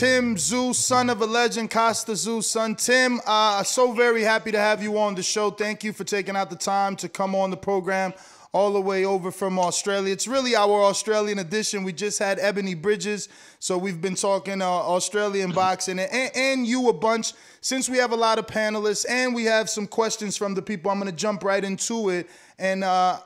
Tim Tszyu, son of a legend, Kostya Tszyu, son. Tim, uh, so very happy to have you on the show. Thank you for taking out the time to come on the program all the way over from Australia. It's really our Australian edition. We just had Ebony Bridges, so we've been talking uh, Australian boxing and, and, you a bunch. Since we have a lot of panelists and we have some questions from the people, I'm going to jump right into it and uh,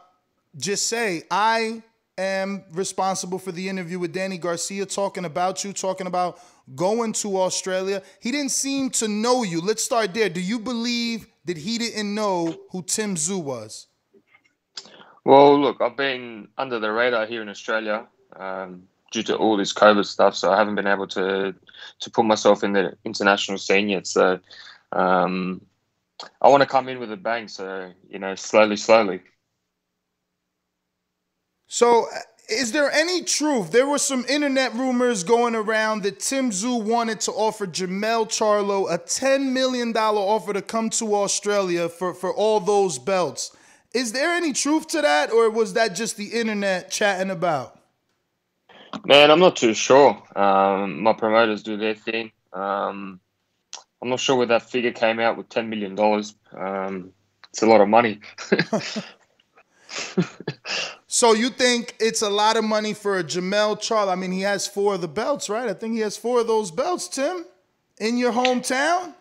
just say I am responsible for the interview with Danny Garcia, talking about you, talking about going to Australia. He didn't seem to know you. Let's start there. Do you believe that he didn't know who Tim Tszyu was? Well, look, I've been under the radar here in Australia um, due to all this COVID stuff, so I haven't been able to to put myself in the international scene yet. So um, I want to come in with a bang. So you know, slowly, slowly. So, is there any truth? There were some internet rumors going around that Tim Tszyu wanted to offer Jermell Charlo a $10 million offer to come to Australia for, for all those belts. Is there any truth to that, or was that just the internet chatting about? Man, I'm not too sure. Um, my promoters do their thing. Um, I'm not sure where that figure came out with $10 million. Um, it's a lot of money. so you think it's a lot of money for a Jermell Charlo? I mean, he has four of the belts, right? I think he has four of those belts, Tim, in your hometown.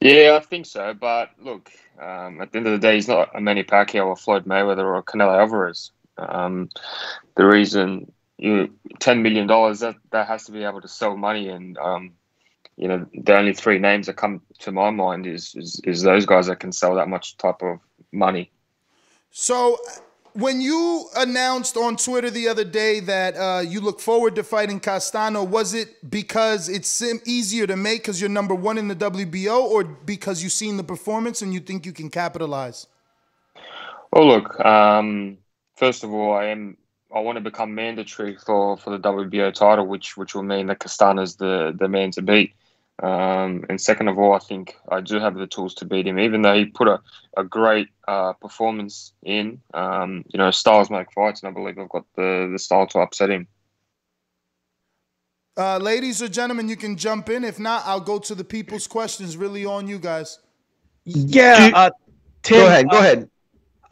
Yeah, I think so. But look, um, at the end of the day, he's not a Manny Pacquiao or Floyd Mayweather or Canelo Alvarez. Um, the reason you ten million dollars that that has to be able to sell money, and um, you know the only three names that come to my mind is, is is those guys that can sell that much type of money. So when you announced on Twitter the other day that uh, you look forward to fighting Castano, was it because it's easier to make because you're number one in the WBO, or because you've seen the performance and you think you can capitalize? Oh, look. Um, first of all, I am. I want to become mandatory for, for the WBO title, which which will mean that Castano's the the man to beat. Um, and second of all, I think I do have the tools to beat him, even though he put a, a great uh, performance in. Um, you know, styles make fights, and I believe I've got the, the style to upset him. Uh, ladies or gentlemen, you can jump in. If not, I'll go to the people's questions. Really on you guys. Yeah, uh, Tim, go ahead. Go uh, ahead.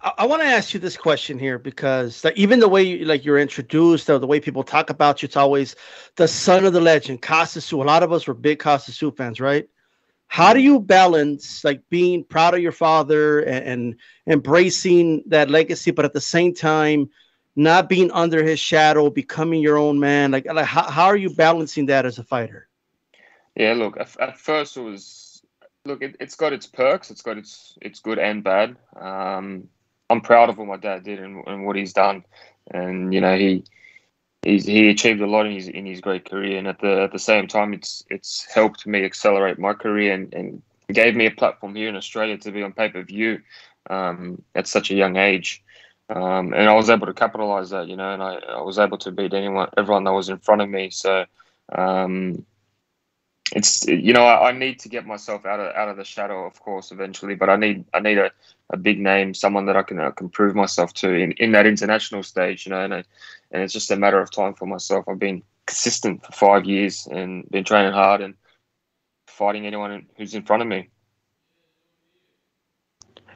I, I want to ask you this question here because like, even the way you, like you're introduced, or the way people talk about you, it's always the son of the legend, Tszyu. A lot of us were big Kostya Tszyu fans, right? How do you balance like being proud of your father and, and embracing that legacy, but at the same time not being under his shadow, becoming your own man? Like, like how, how are you balancing that as a fighter? Yeah, look, at, at first it was look, it, has got its perks, it's got its it's good and bad. Um, I'm proud of what my dad did and, and what he's done, and you know he he achieved a lot in his in his great career, and at the at the same time, it's it's helped me accelerate my career and, and gave me a platform here in Australia to be on pay per view um, at such a young age. Um, and I was able to capitalize that, you know, and I, I was able to beat anyone, everyone that was in front of me. So, um, it's you know I, I, need to get myself out of out of the shadow, of course, eventually. But I need I need a, a big name, someone that I can uh, can prove myself to in, in that international stage, you know. And I, and it's just a matter of time for myself. I've been consistent for five years and been training hard and fighting anyone who's in front of me.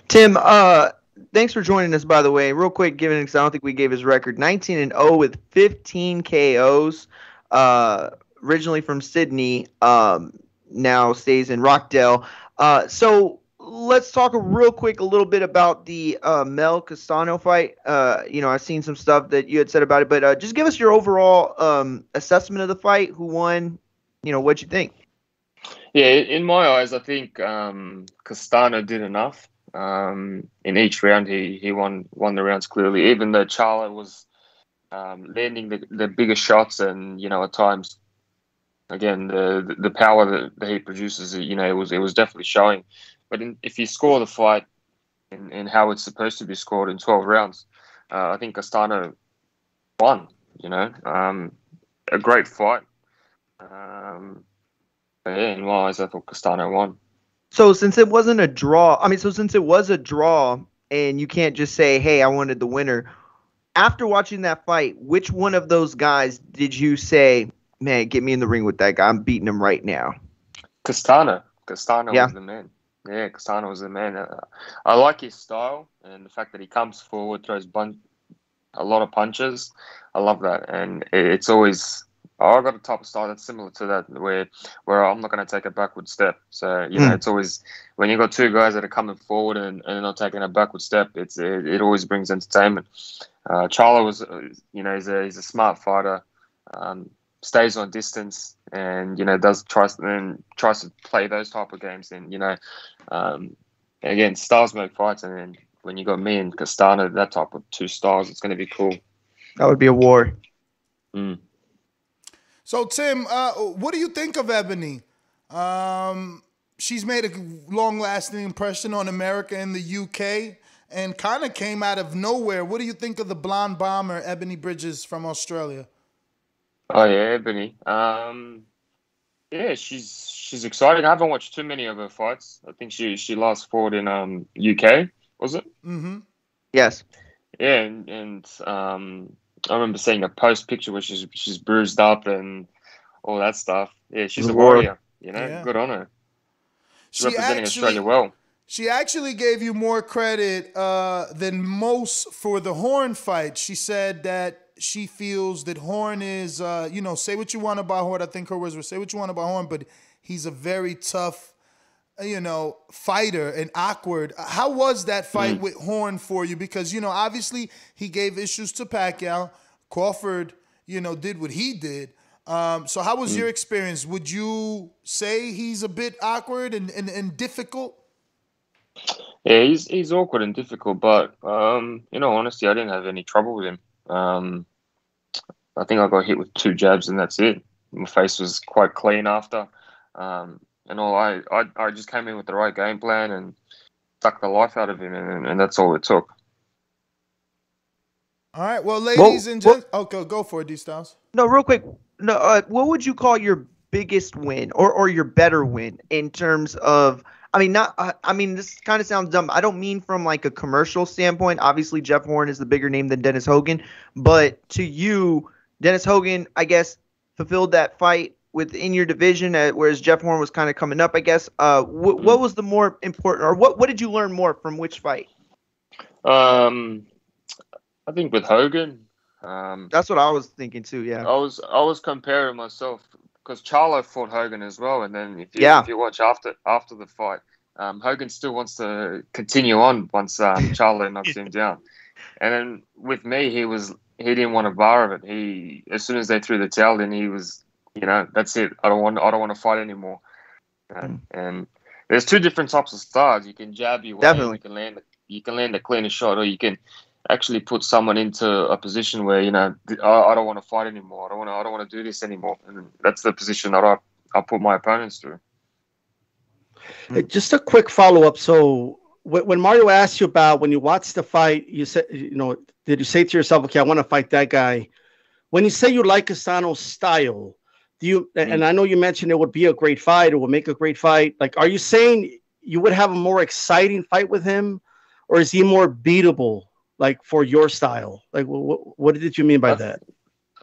Tim, uh, thanks for joining us. By the way, real quick, given because I don't think we gave his record, 19 and 0 with 15 KOs. Uh, originally from Sydney, um, now stays in Rockdale. Uh, so let's talk real quick a little bit about the uh, Mel Castano fight. Uh, you know, I've seen some stuff that you had said about it, but uh, just give us your overall um, assessment of the fight. Who won? You know, what you think? Yeah, in my eyes, I think um, Castano did enough. Um, in each round, he he won won the rounds clearly. Even though Charlo was um, landing the, the bigger shots and you know at times again the the power that, he produces you know it was it was definitely showing. But in, if you score the fight in, in how it's supposed to be scored in 12 rounds uh, i think castano won you know um, a great fight. Um, yeah in my eyes i thought castano won. So since it wasn't a draw i mean so since it was a draw and you can't just say hey i wanted the winner after watching that fight which one of those guys did you say man, get me in the ring with that guy. I'm beating him right now. Castana. Castano Yeah. was the man. Yeah, Castano was the man. Uh, I like his style and the fact that he comes forward, throws bun- a lot of punches. I love that, and it's always. Oh, I got a type of style that's similar to that, where where I'm not going to take a backward step. So you know, Hmm. it's always when you've got two guys that are coming forward and, and not taking a backward step. It's it, it always brings entertainment. Uh, Charlo was, uh, you know, he's a he's a smart fighter. Um, stays on distance and you know does tries and tries to play those type of games and you know um, again stars make fights and then when you got me and Castano that type of two stars, it's going to be cool That would be a war. mm. So Tim, uh, what do you think of Ebony? Um, she's made a long-lasting impression on America and the UK, and kind of came out of nowhere. What do you think of the blonde bomber Ebony Bridges from Australia? Oh yeah Ebony um, yeah she's she's exciting I haven't watched too many of her fights I think she she last fought in um, UK was it Mm-hmm. Yes. yeah and, and um, I remember seeing a post picture where she's she's bruised up and all that stuff yeah she's The a war. warrior you know Yeah. good on her She representing actually, Australia well she actually gave you more credit uh, than most for the Horn fight. She said that she feels that Horn is, uh, you know, say what you want about Horn. I think her words were say what you want about Horn, but he's a very tough, you know, fighter and awkward. How was that fight with Horn for you? Because you know, obviously he gave issues to Pacquiao. Crawford, you know, did what he did. Um, so how was your experience? Would you say he's a bit awkward and, and, and difficult? Yeah, he's he's awkward and difficult, but um, you know, honestly, I didn't have any trouble with him. Um, I think I got hit with two jabs and that's it. My face was quite clean after, um, and all. I, I I just came in with the right game plan and sucked the life out of him, and, and that's all it took. All right. Well, ladies and well- gents, okay, go for it, D Styles. No, real quick. No, uh, what would you call your biggest win or or your better win in terms of? I mean, not. Uh, I mean, this kind of sounds dumb. I don't mean from like a commercial standpoint. Obviously, Jeff Horn is the bigger name than Dennis Hogan, but to you, Dennis Hogan, I guess, fulfilled that fight within your division, uh, whereas Jeff Horn was kind of coming up. I guess. Uh, wh- what was the more important, or what what did you learn more from which fight? Um, I think with Hogan, um, That's what I was thinking too. Yeah. I was I was comparing myself because Charlo fought Hogan as well, and then if you, Yeah. if you watch after after the fight, um, Hogan still wants to continue on once um, Charlo knocks him down, and then with me, he was he didn't want a bar of it. He as soon as they threw the towel in, he was you know that's it. I don't want I don't want to fight anymore. Mm. And there's two different types of styles. You can jab your way, Definitely. you can land you can land a cleaner shot, or you can actually put someone into a position where you know I, I don't want to fight anymore. I don't want to. I don't want to do this anymore. And that's the position that I I put my opponents through. Just a quick follow up. So when Mario asked you about when you watched the fight, you said, you know, did you say to yourself, okay, I want to fight that guy? When you say you like Castano's style, do you? and- And I know you mentioned it would be a great fight. It would make a great fight. Like, are you saying you would have a more exciting fight with him, or is he more beatable? Like for your style, like what, what did you mean by I- that?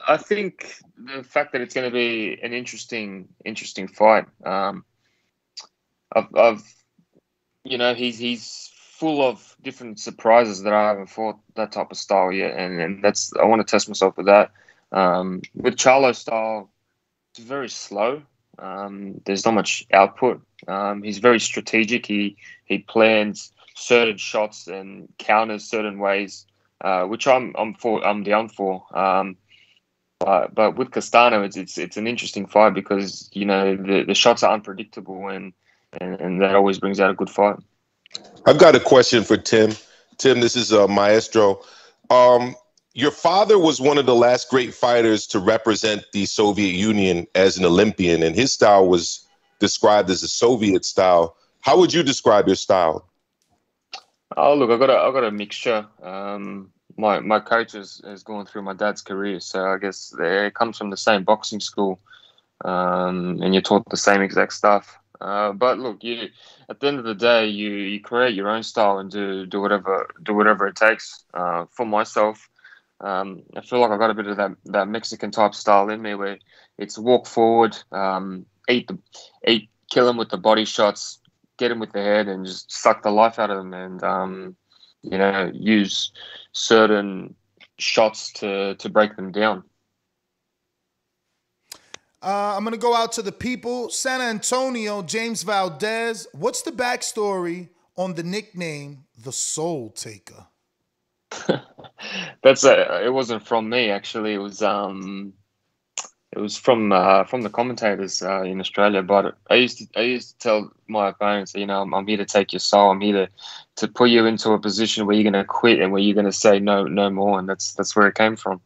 I think the fact that it's going to be an interesting, interesting fight. Um, I've, I've, you know, he's he's full of different surprises that I haven't fought that type of style yet, and, and that's I want to test myself with that. Um, with Charlo's style, it's very slow. Um, there's not much output. Um, he's very strategic. He he plans certain shots and counters certain ways, uh, which I'm I'm for I'm down for. Um, but but with Castano, it's it's it's an interesting fight because you know the, the shots are unpredictable and, and and that always brings out a good fight. I've got a question for Tim. Tim, this is uh, Maestro. Um, your father was one of the last great fighters to represent the Soviet Union as an Olympian, and his style was described as a Soviet style. How would you describe your style? Oh look, I got a I got a mixture. Um, my my coach has, has gone through my dad's career, so I guess it comes from the same boxing school, um, and you're taught the same exact stuff. Uh, but look, you at the end of the day, you you create your own style and do do whatever do whatever it takes. Uh, for myself, Um, I feel like I got a bit of that, that Mexican type style in me, where it's walk forward, um, eat the eat, kill him with the body shots, get him with the head, and just suck the life out of them, and um, you know use certain shots to to break them down. Uh, I'm gonna go out to the people. San Antonio, James Valdez. What's the backstory on the nickname the Soul Taker? That's a, it wasn't from me actually. It was um, it was from uh, from the commentators uh, in Australia. But I used to I used to tell my opponents, you know, I'm, I'm here to take your soul. I'm here to, to put you into a position where you're going to quit and where you're going to say no no more. And that's that's where it came from.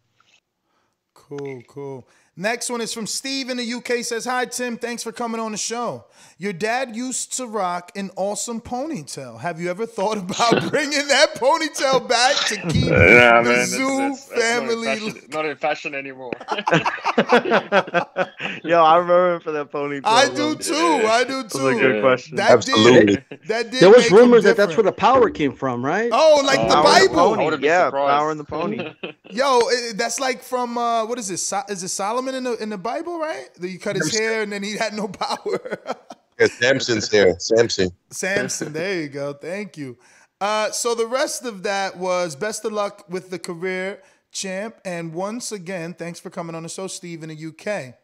Cool, cool. Next one is from Steve in the UK. Says, Hi, Tim. Thanks for coming on the show. Your dad used to rock an awesome ponytail. Have you ever thought about bringing that ponytail back to keep Yeah, the man, Tszyu that's- that's family? not in, fashion, not in fashion anymore. Yo, I remember him for that ponytail. I bro. do too. I do too. That's a good question. That Absolutely. did. That did. There was make rumors that that's where the power came from, right? Oh, like Oh, the Power and the Bible. Pony. I wouldn't be Yeah, surprised. Power and the Pony. Yo, eh, that's like from uh, what is it? So- is it Solomon in the in the Bible, right? That you cut his hair and then he had no power. Yeah, Samson's hair. Samson. Samson, there you go. Thank you. Uh, so the rest of that was best of luck with the career champ, and once again, thanks for coming on the show, Steve, in the UK.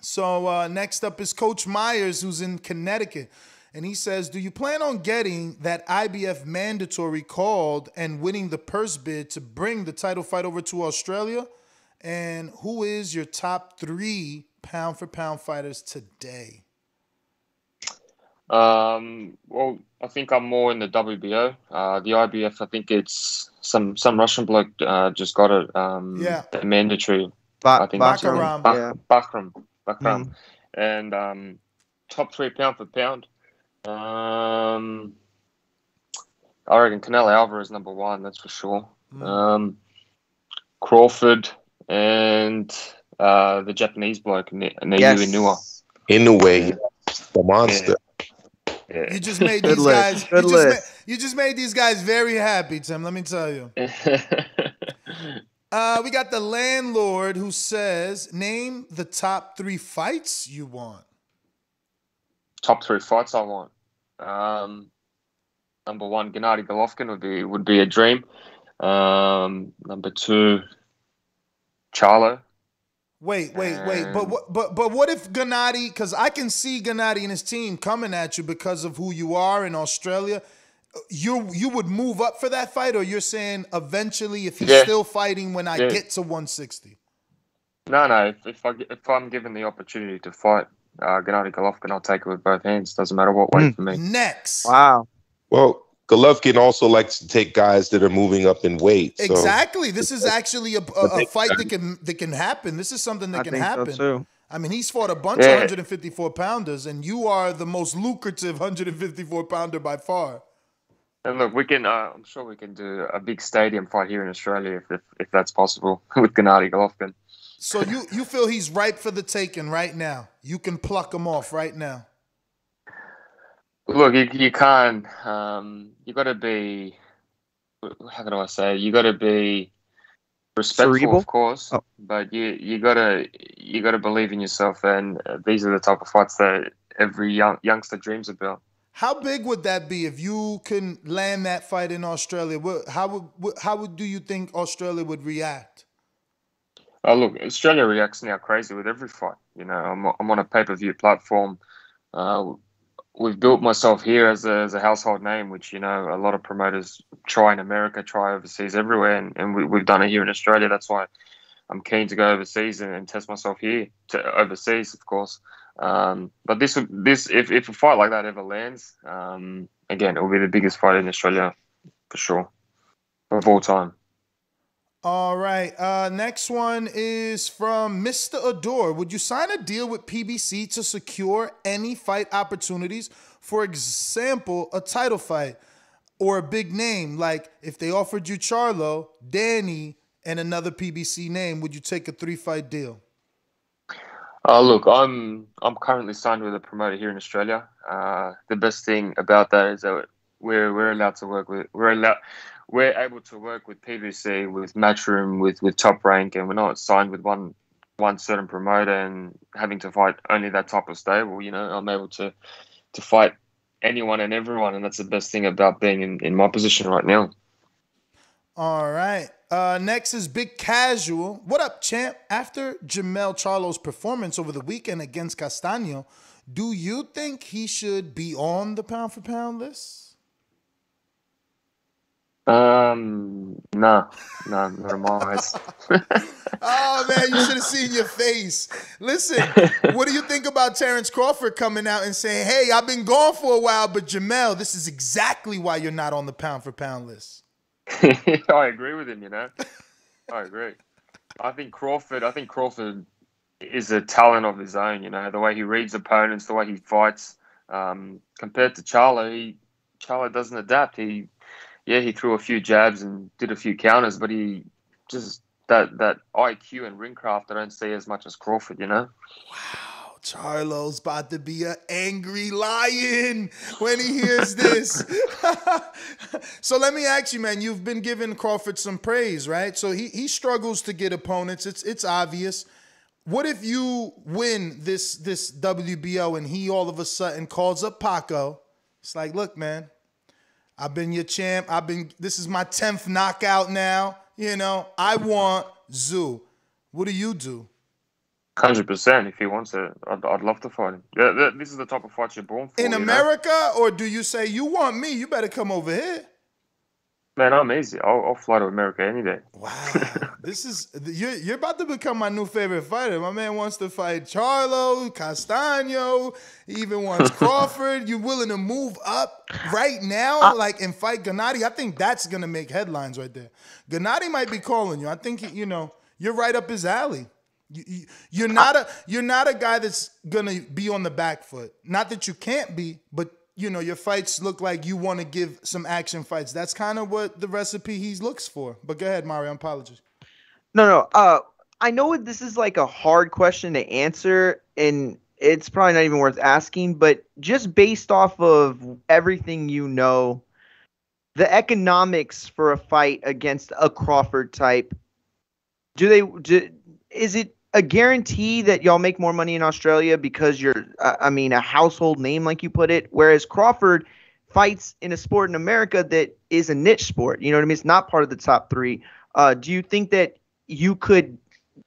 So uh, next up is Coach Myers, who's in Connecticut. And he says, Do you plan on getting that IBF mandatory called and winning the purse bid to bring the title fight over to Australia? And who is your top three pound for pound fighters today? Um, well, I think I'm more in the WBO. Uh, the IBF, I think it's some some Russian bloke uh, just got it. Um, Yeah. the mandatory. Ba- I think Bakaram. Bak- Yeah. Bakhram, Bakhram, Mhm. and um, top three pound for pound. Um, I reckon Canelo Alvarez number one. That's for sure. Mm. Um, Crawford and uh, the Japanese bloke Ne- Naoya Yes. Inoue. In the way, the monster. Yeah. You just made these list. guys. You, just list. ma- you just made these guys very happy, Tim. Let me tell you. Uh, we got the landlord who says, "Name the top three fights you want." top three fights I want. Um, number one, Gennady Golovkin would be would be a dream. Um, number two, Charlo. Wait, wait, wait. But what? But but what if Gennady? Because I can see Gennady and his team coming at you because of who you are in Australia. You you would move up for that fight, or you're saying eventually, if he's Yeah. still fighting when I Yeah. get to 160. No, no. If, if I if I'm given the opportunity to fight uh, Gennady Golovkin, I'll take it with both hands. Doesn't matter what weight for me. Next, Wow. Well, Golovkin also likes to take guys that are moving up in weight. So exactly. This is actually a, a, a fight that can that can happen. This is something that I can think happen. so too. I mean, he's fought a bunch Yeah. of 154 pounders, and you are the most lucrative 154 pounder by far. And look, we can. Uh, I'm sure we can do a big stadium fight here in Australia if if, if that's possible with Gennady Golovkin. So you you feel he's ripe for the taking right now? You can pluck him off right now. Look, you, you can't. Um, you got to be. How can I say? You got to be respectful, Cerebral? of course, Oh. but you you got to you got to believe in yourself, and uh, these are the type of fights that every young youngster dreams about. How big would that be if you can land that fight in Australia? What, how would what, how would do you think Australia would react? Oh, look, Australia reacts now crazy with every fight. You know, I'm, I'm on a pay per view platform. Uh, we've built myself here as a, as a household name, which, you know, a lot of promoters try in America, try overseas, everywhere. And, and we, we've done it here in Australia. That's why I'm keen to go overseas and, and test myself here, to overseas, of course. Um, but this, this if, if a fight like that ever lands, um, again, it will be the biggest fight in Australia for sure, of all time. All right. Uh, next one is from Mr. Adore. Would you sign a deal with PBC to secure any fight opportunities? For example, a title fight or a big name. Like if they offered you Charlo, Danny, and another PBC name, would you take a three fight deal? Uh, look, I'm I'm currently signed with a promoter here in Australia. Uh, the best thing about that is that we're we're allowed to work with we're allowed we're able to work with PBC, with Matchroom, with with Top Rank, and we're not signed with one one certain promoter and having to fight only that type of stable. You know, I'm able to to fight anyone and everyone, and that's the best thing about being in, in my position right now. All right. Uh, next is Big Casual. What up, champ? After Jermell Charlo's performance over the weekend against Castaño, do you think he should be on the pound for pound list? Um, no, no, my oh man, you should have seen your face. Listen, what do you think about Terrence Crawford coming out and saying, "Hey, I've been gone for a while, but Jermell, this is exactly why you're not on the pound for pound list." I agree with him. You know, I agree. I think Crawford. I think Crawford is a talent of his own. You know, the way he reads opponents, the way he fights. Um, compared to Charlo, he Charlo doesn't adapt. He yeah, he threw a few jabs and did a few counters, but he just that that IQ and ring craft I don't see as much as Crawford, you know. Wow, Charlo's about to be an angry lion when he hears this. so let me ask you, man. You've been giving Crawford some praise, right? So he he struggles to get opponents. It's it's obvious. What if you win this this WBO and he all of a sudden calls up Paco? It's like, look, man, I've been your champ. I've been. This is my tenth knockout now. You know, I want Tszyu. What do you do? Hundred percent. If he wants it, I'd, I'd love to fight him. Yeah, this is the type of fight you're born for. In America, know? or do you say you want me? You better come over here. Man, I'm easy. I'll, I'll fly to America any day. Wow, this is you're you're about to become my new favorite fighter. My man wants to fight Charlo, Castaño, he even wants Crawford. You're willing to move up right now, uh, like and fight Gennady? I think that's gonna make headlines right there. Gennady might be calling you. I think you know you're right up his alley. You, you're not a you're not a guy that's gonna be on the back foot. Not that you can't be, but you know, your fights look like you want to give some action fights. That's kind of what the recipe he looks for. But go ahead, Mario. I'm apologies. No, no. Uh, I know this is like a hard question to answer, and it's probably not even worth asking. But just based off of everything you know, the economics for a fight against a Crawford type, do they? Do, is it a guarantee that y'all make more money in Australia because you're, I mean, a household name, like you put it. Whereas Crawford fights in a sport in America that is a niche sport. You know what I mean? It's not part of the top three. Uh, do you think that you could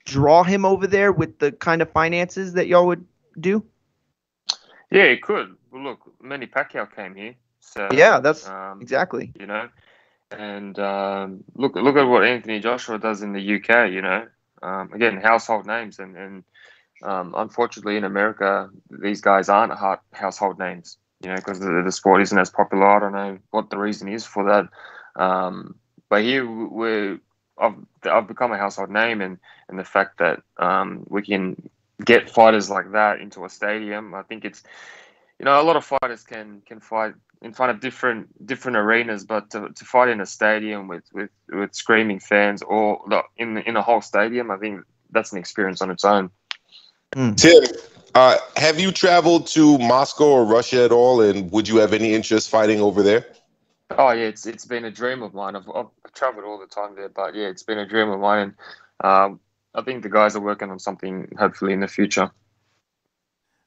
draw him over there with the kind of finances that y'all would do? Yeah, it could. Well, look, Manny Pacquiao came here. So yeah, that's um, exactly. You know, and um, look look at what Anthony Joshua does in the UK. You know, um, again, household names, and, and um, unfortunately in America, these guys aren't hard, household names. You know, because the, the, sport isn't as popular. I don't know what the reason is for that. Um, but here we I've, I've become a household name, and and the fact that um, we can get fighters like that into a stadium, I think it's you know a lot of fighters can can fight in front of different different arenas, but to, to fight in a stadium with, with, with screaming fans or in in a whole stadium, I think that's an experience on its own. Mm. Tim, uh, have you traveled to Moscow or Russia at all, and would you have any interest fighting over there? Oh yeah, it's it's been a dream of mine. I've, I've traveled all the time there, but yeah, it's been a dream of mine. And um, I think the guys are working on something hopefully in the future.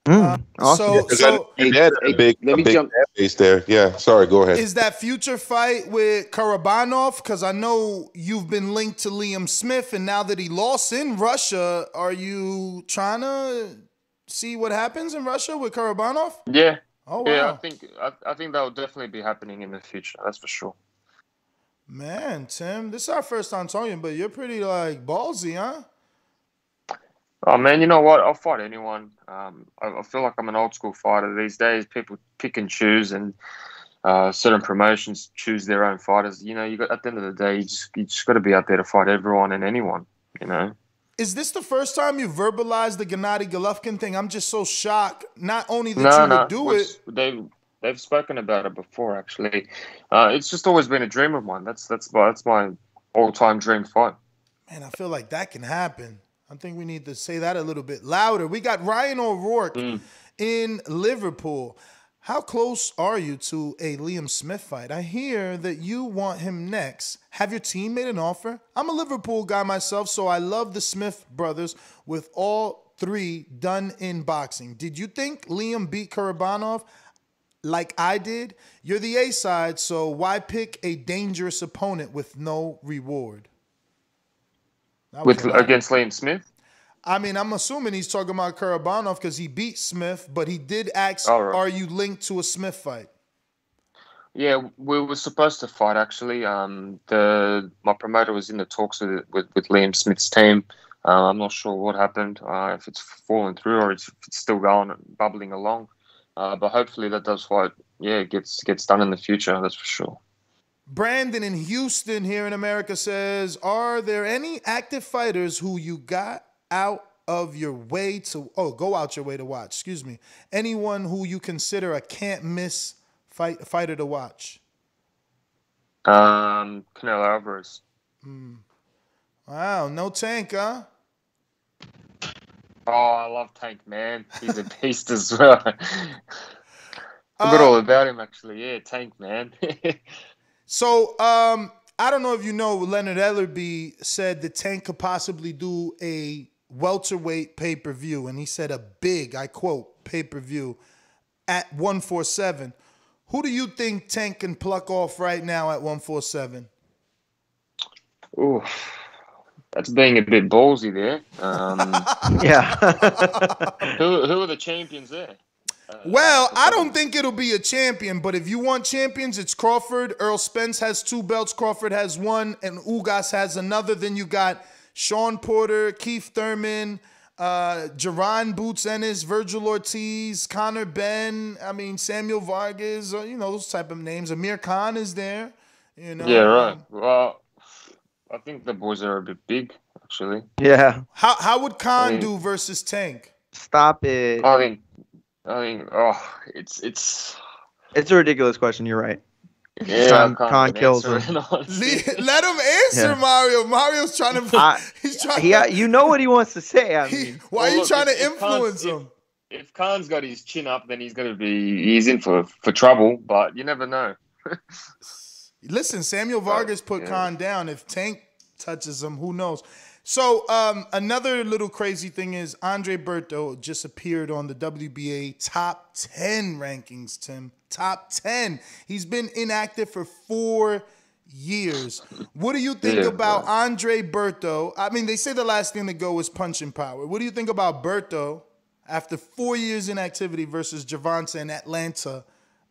Mm, awesome. So, so hey, a big, let me jump base there. Yeah, sorry, go ahead. Is that future fight with Karabanov? Because I know you've been linked to Liam Smith, and now that he lost in Russia, are you trying to see what happens in Russia with Karabanov? Yeah. Oh wow. Yeah, I think I, I think that will definitely be happening in the future. That's for sure. Man, Tim, this is our first time talking, but you're pretty like ballsy, huh? Oh man, you know what? I'll fight anyone. Um, I, I, feel like I'm an old school fighter these days. People pick and choose, and uh, certain promotions choose their own fighters. You know, you got at the end of the day, you just you just got to be out there to fight everyone and anyone. You know. Is this the first time you verbalized the Gennady Golovkin thing? I'm just so shocked. Not only that no, you no, do it, they they've spoken about it before. Actually, uh, it's just always been a dream of mine. That's that's my that's my all time dream fight. Man, I feel like that can happen. I think we need to say that a little bit louder. We got Ryan O'Rourke mm. in Liverpool. How close are you to a Liam Smith fight? I hear that you want him next. Have your team made an offer? I'm a Liverpool guy myself, so I love the Smith brothers with all three done in boxing. Did you think Liam beat Karabanov like I did? You're the A side, so why pick a dangerous opponent with no reward? That With against Liam Smith. I mean, I'm assuming he's talking about Karabanov because he beat Smith, but he did ask, All right. "Are you linked to a Smith fight?" Yeah, we were supposed to fight actually. Um, the my promoter was in the talks with with, with Liam Smith's team. Uh, I'm not sure what happened, uh, if it's fallen through or it's, if it's still going bubbling along. Uh, but hopefully that does fight. Yeah, gets gets done in the future. That's for sure. Brandon in Houston here in America says, "Are there any active fighters who you got out of your way to oh go out your way to watch? Excuse me. Anyone who you consider a can't miss fight fighter to watch?" Um, Canelo Alvarez. Wow, no tank, huh? Oh, I love Tank Man. He's a beast as well. I forgot all about him actually. Yeah, Tank Man. So, um, I don't know if you know, Leonard Ellerbe said the Tank could possibly do a welterweight pay per view, and he said a big, I quote, pay per view at 147. Who do you think Tank can pluck off right now at 147? Ooh, that's being a bit ballsy there. Um, Yeah. who who are the champions there? Uh, Well, I don't think it'll be a champion, but if you want champions, it's Crawford. Errol Spence has two belts. Crawford has one, and Ugas has another. Then you got Sean Porter, Keith Thurman, uh, Jaron Boots Ennis, Virgil Ortiz, Conor Benn. I mean Samuel Vargas. Or, you know those type of names. Amir Khan is there. You know. Yeah, right. Well, I think the boys are a bit big actually. yeah. How how would Khan mean- do versus Tank? Stop it. I think, I mean, oh, it's it's. It's a ridiculous question. You're right. Yeah, Khan- I can't Khan even kills him. it, Let him answer, Yeah. Mario. Mario's trying to. I- he's trying. He, to, you know what he wants to say. I he- mean, why are you look, trying if- to influence if- him? if Khan's got his chin up, then he's gonna be he's in for for trouble. But you never know. Listen, Samuel Vargas put yeah. Khan down. If Tank touches him, who knows? So um, another little crazy thing is Andre Berto just appeared on the WBA top 10 rankings, Tim. Top 10. He's been inactive for four years. What do you think Yeah, about Andre Berto? I mean, they say the last thing to go is punching power. What do you think about Berto after four years inactivity versus Gervonta in Atlanta?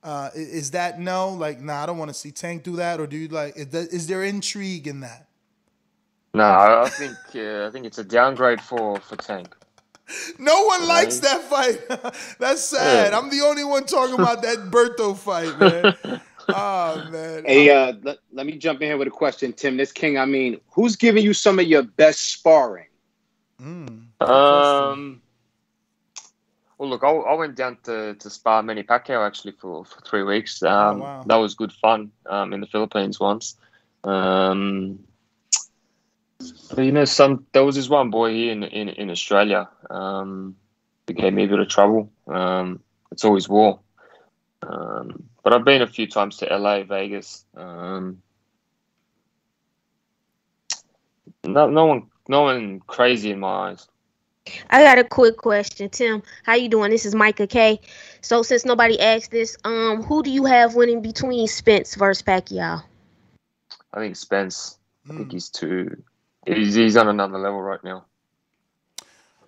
Uh, is that no? Like, nah, I don't want to see Tank do that, or do you like? Is, there intrigue in that? No, I I think uh, I think it's a downgrade for for Tank. No one likes that fight. That's sad. Yeah. I'm the only one talking about that Berto fight, man. oh man. Hey, uh, let, let me jump in here with a question, Tim. This King, I mean, who's giving you some of your best sparring? Mm. Um. Well, look, I, I went down to, to spar Manny Pacquiao actually for, for three weeks. Um, Oh, wow. That was good fun um, in the Philippines once. Um, but, you know, some there was this one boy here in in, in Australia. Um, who gave me a bit of trouble. Um, it's always war. Um, but I've been a few times to LA, Vegas. Um, no, no one, no one crazy in my eyes. I got a quick question, Tim. How you doing? This is Micah K. So since nobody asked this, um, who do you have winning between Spence versus Pacquiao? I think Spence. I think Mm. he's too. He's, he's on another level right now.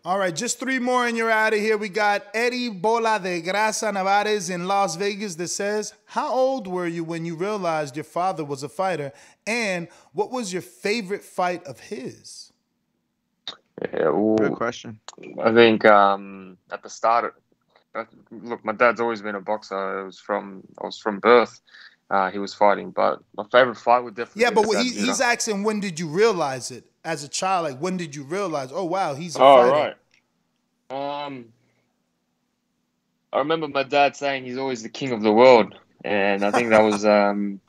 All right, just three more and you're out of here. We got Eddie Bola de Grasa Navarez in Las Vegas that says, How old were you when you realized your father was a fighter? And what was your favorite fight of his? Yeah, ooh, good question. I think um, at the start, look, my dad's always been a boxer. I was from I was from birth. Uh, he was fighting, but my favorite fight would definitely. Yeah, but he, Zab he's Judah. asking, When did you realize it as a child? Like, when did you realize, oh, wow, he's a Oh fighter? right. Um, I remember my dad saying he's always the king of the world, and I think that was um,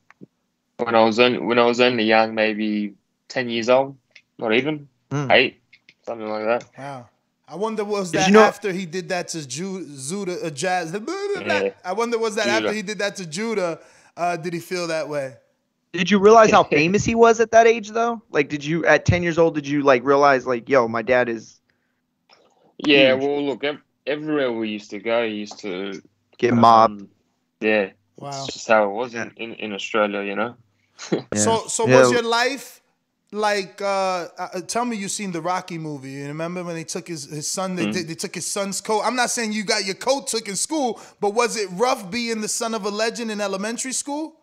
when I was only when I was only young, maybe ten years old, not even. Mm. eight, something like that. Wow. I wonder was that you know- after he did that to Ju- Zuda, uh, Jazz? Yeah. I wonder was that after he did that to Judah? Uh, did he feel that way? Did you realize how famous he was at that age though? Like did you at 10 years old did you like realize like yo, my dad is Yeah, Huge. well, look, ev- everywhere we used to go, he used to get mobbed? um, yeah, Wow. it's just how it was Yeah. in, in, in Australia, you know. So, so Yeah. was your life like? Uh, uh, tell me, you've seen the Rocky movie? You remember when they took his his son? They, Mm-hmm. did- they took his son's coat. I'm not saying you got your coat took in school, but was it rough being the son of a legend in elementary school?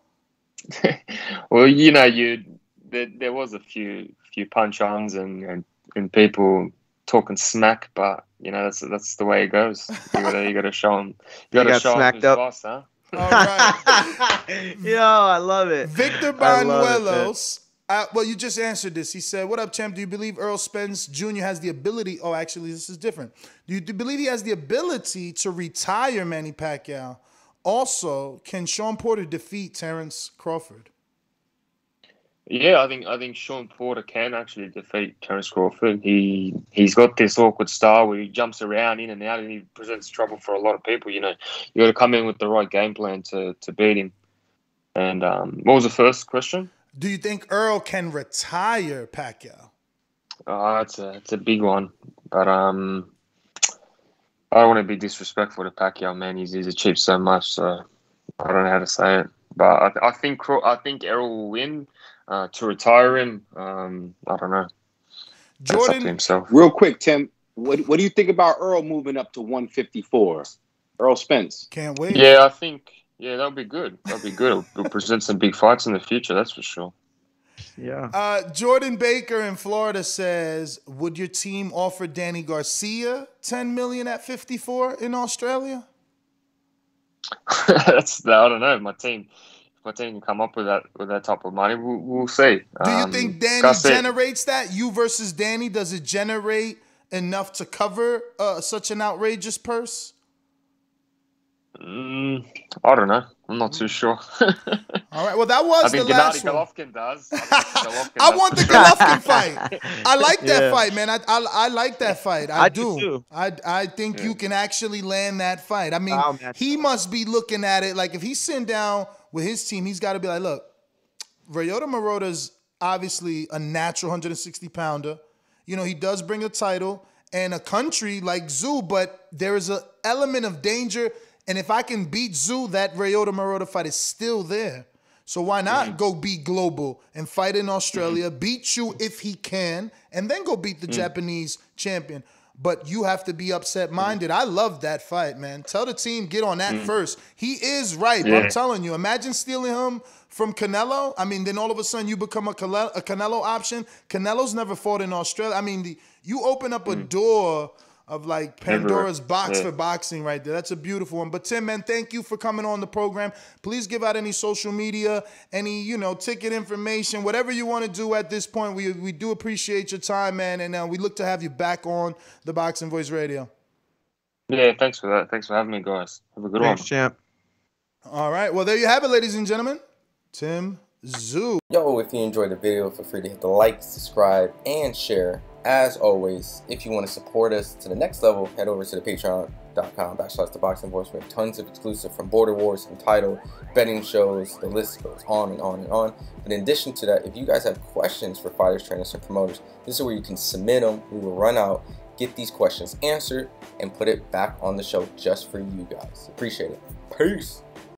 well, you know, you there, there was a few few punch-ons and, and, and people talking smack, but you know that's that's the way it goes. You gotta you gotta show them. You gotta got show 'em smacked who's up. boss, huh? All right. yo, I love it. Victor I love it, man. Banuelos. Uh, well, you just answered this. He said, "What up, champ? Do you believe Errol Spence Jr. has the ability? Oh, actually, this is different. Do you, believe he has the ability to retire Manny Pacquiao? Also, can Sean Porter defeat Terrence Crawford? Yeah, I think I think Sean Porter can actually defeat Terence Crawford. He he's got this awkward style where he jumps around in and out, and he presents trouble for a lot of people. You know, you got to come in with the right game plan to to beat him. And um, what was the first question? Do you think Errol can retire Pacquiao? Oh, it's a it's a big one, but um, I don't want to be disrespectful to Pacquiao, man. He's he's achieved so much, so I don't know how to say it. But I, I think Craw- I think Errol will win. Uh, to retire him, um, I don't know. That's up to Jordan, himself. Real quick, Tim, what what do you think about Errol moving up to 154? Errol Spence. can't wait. Yeah, I think yeah, that'll be good. That'll be good. It'll, it'll present some big fights in the future. That's for sure. Yeah. Uh, Jordan Baker in Florida says, "Would your team offer Danny Garcia 10 million at 54 in Australia?" That's I don't know. My team, if my team can come up with that with that type of money, we'll, we'll see. Do you Um, think Danny Garcia- generates that? You versus Danny, does it generate enough to cover uh, such an outrageous purse? Mm, I don't know. I'm not too sure. All right. Well, that I was the think last Gennady one. Golovkin does. I, think Golovkin I does want the. Golovkin fight. I like that Yeah. fight, man. I, I I like that fight. I, I do do. I I think Yeah. you can actually land that fight. I mean, Wow, he must be looking at it like if he's sitting down with his team, he's got to be like, look, Ryota Murata's obviously a natural 160 pounder. You know, he does bring a title and a country like Tszyu, but there is an element of danger. And if I can beat Tszyu, that Ryota Murata fight is still there. So why not go beat Global and fight in Australia, mm-hmm. beat you if he can, and then go beat the mm. Japanese champion. But you have to be upset minded. Mm. I love that fight, man. Tell the team get on that mm. first. He is right. I'm telling you. Imagine stealing him from Canelo. I mean, then all of a sudden you become a Canelo, a Canelo option. Canelo's never fought in Australia. I mean, the, you open up a door of like Pandora's box Yeah. for boxing right there. That's a beautiful one. But Tim, man, thank you for coming on the program. Please give out any social media, any you know ticket information, whatever you want to do at this point. We we do appreciate your time, man, and uh, we look to have you back on the Boxing Voice Radio. Yeah, thanks for that. Thanks for having me, guys. Have a good Thanks, one. champ. All right. Well, there you have it, ladies and gentlemen. Tim Tszyu. Yo, if you enjoyed the video, feel free to hit the like, subscribe, and share. As always, if you want to support us to the next level, head over to the patreon.com backslash the boxing voice. We have tons of exclusive from Border Wars, Entitled, betting shows, the list goes on and on and on. But in addition to that, if you guys have questions for fighters, trainers, and promoters, this is where you can submit them. We will run out, get these questions answered, and put it back on the show just for you guys. Appreciate it. Peace.